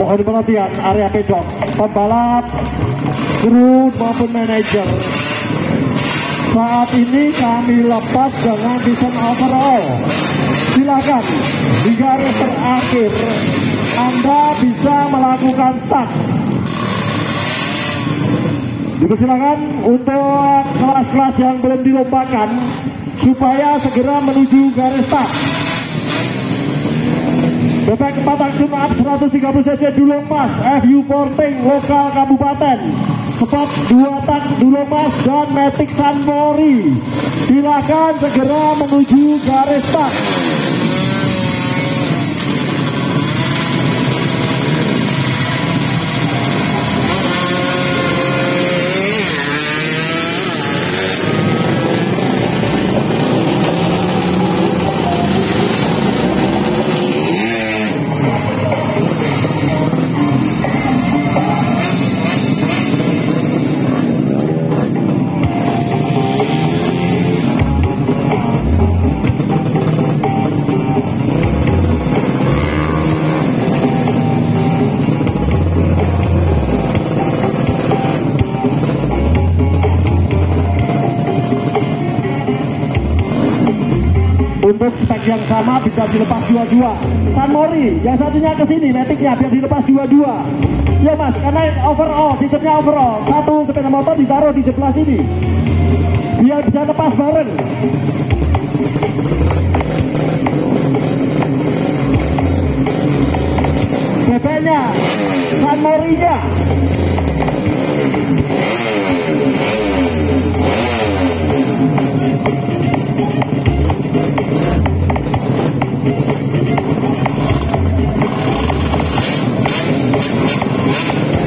Mohon perhatian area pedok. Pembalap, kru maupun manajer. Saat ini kami lepas dengan desain overall. Silakan di garis terakhir Anda bisa melakukan start. Dipersilakan untuk kelas-kelas yang belum dilombakan supaya segera menuju garis start. Bebek 4 tak Jumat 130 cc dulu Mas FU Porting lokal kabupaten. Spot 2 tak dulu Mas dan Matic Sanmori Silakan segera menuju garis start untuk spek yang sama bisa dilepas dua-dua. San Mori, yang satunya ke sini, metiknya biar dilepas dua-dua. Ya mas, karena overall, tiketnya overall. Satu sepeda motor ditaruh di sebelah sini. Biar bisa lepas bareng. BB-nya, San Morinya. Thank you.